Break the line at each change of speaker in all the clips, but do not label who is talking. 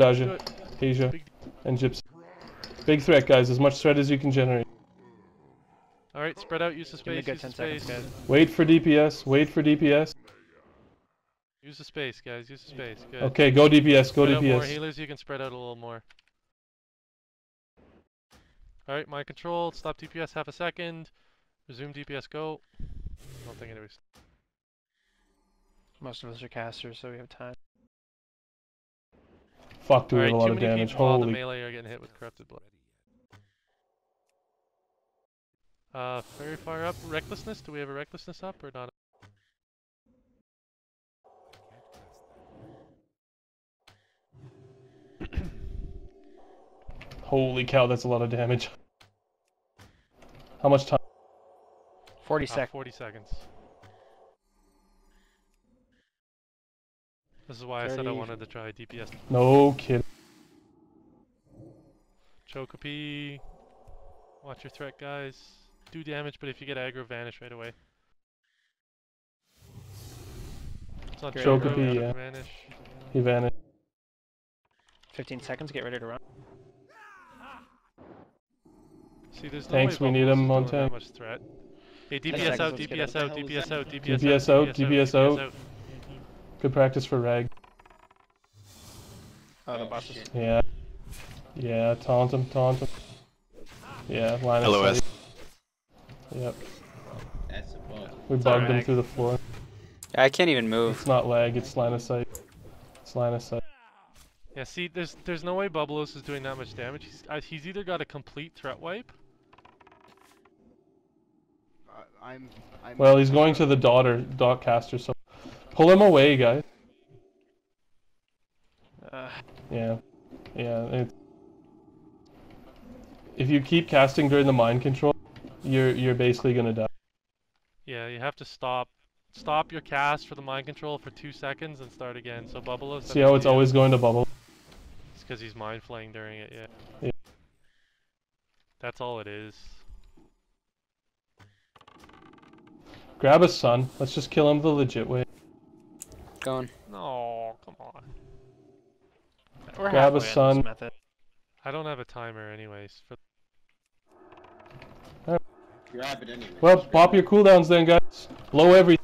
Do
Asia. Asia, and Gypsy. Big threat, guys. As much threat as you can generate.
Alright, spread out, use the
Give me a
space, use the
10 seconds,
space.
guys.
Wait for DPS. Wait for DPS.
Use the space, guys, use the space. Good.
Okay, go DPS. Go
Spread out more healers, you can spread out a little more. Alright, mind control, stop DPS half a second. Resume DPS, go. I don't think anybody's.
Most of us are casters, so we have time.
Fuck, do we have a lot
too
of
many
damage.
people on the
Holy.
melee are getting hit with corrupted blood. Uh, very far up. Recklessness, do we have a recklessness up or not?
Holy cow, that's a lot of damage. How much time?
40
Uh,
seconds.
40 seconds. This is why I said I wanted to try DPS.
No kidding.
Chocopi. Watch your threat, guys. Do damage, but if you get aggro, vanish right away. It's not
Great.
Chocopi,
Chocopi, yeah.
Vanish.
He vanished.
15 seconds, get ready to run.
See, there's no
Thanks, we need him
is
on
doing that
tank.
much threat. Hey,
Ten
DPS out,
let's get
DPS out,
What the
DPS out,
that?
DPS
DPS
out,
out, DPS out. Good practice for Rag.
Oh, the boss is.
Yeah. Yeah, taunt him, taunt him. Yeah, line of
LOS.
sight. Yep.
That's a bug.
We
It's
bugged him through the floor.
I can't even move.
It's not lag, it's line of sight. It's line of sight.
Yeah, see, there's there's no way Bubbalos is doing that much damage. He's uh, he's either got a complete threat wipe.
Uh, I'm, I'm.
Well, he's going to the daughter, dot caster, so pull him away, guys.
Uh,
Yeah, yeah. It, if you keep casting during the mind control, you're you're basically gonna die.
Yeah, you have to stop stop your cast for the mind control for two seconds and start again. So Bubbalos.
See how it's always going to bubble.
It's because he's mind flaying during it. Yeah.
Yeah.
That's all it is.
Grab his son. Let's just kill him the legit way.
Gone.
No, come on.
We're
Grab a sun.
method.
I don't have a timer, anyways. For
Grab it anyway.
Well,
pop
bop
grab
your cooldowns then, guys. Blow every,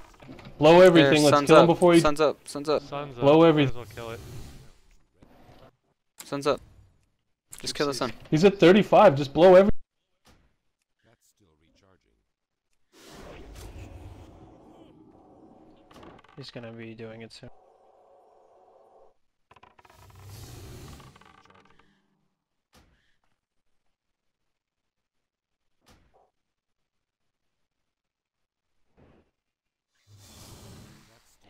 blow everything.
There,
Let's
sun's
kill him
up.
before he.
Sun's up. Sun's up.
sun's up.
Blow
might as well kill it.
Sun's up. Just kill the sun.
He's at 35. Just blow every.
He's gonna be doing it soon.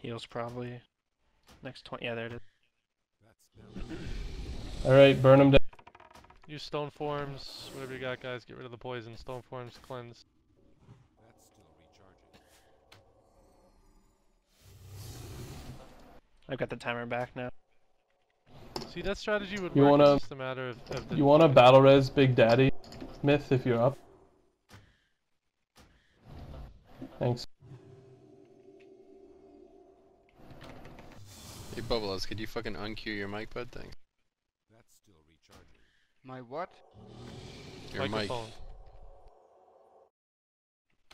Heals probably. Next 20. Yeah, there it is.
All right, burn them down.
Use stone forms, whatever you got, guys. Get rid of the poison. Stone forms cleanse.
I've got the timer back now.
See, that strategy would
You
work.
wanna-
It's just a matter of, of the
You want to battle res Big Daddy myth if you're up. Thanks.
Hey, Bubbles, could you fucking unqueue your mic, bud? Thanks.
My what?
Your mic.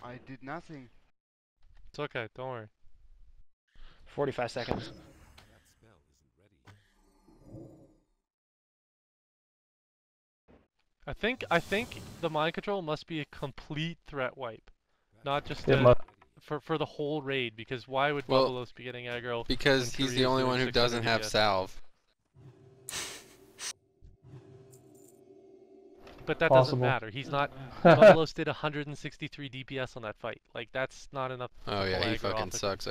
I did nothing.
It's okay. Don't worry.
45 seconds.
I think I think the mind control must be a complete threat wipe, not just
It
a-
must.
For for the whole raid. Because why would
Well,
Bubbalos be getting aggro?
Because he's the only one who doesn't have
DPS?
salve.
But that
Possible.
doesn't matter. He's not. Bubbalos did 163 DPS on that fight. Like that's not enough.
Oh yeah, he fucking sucks.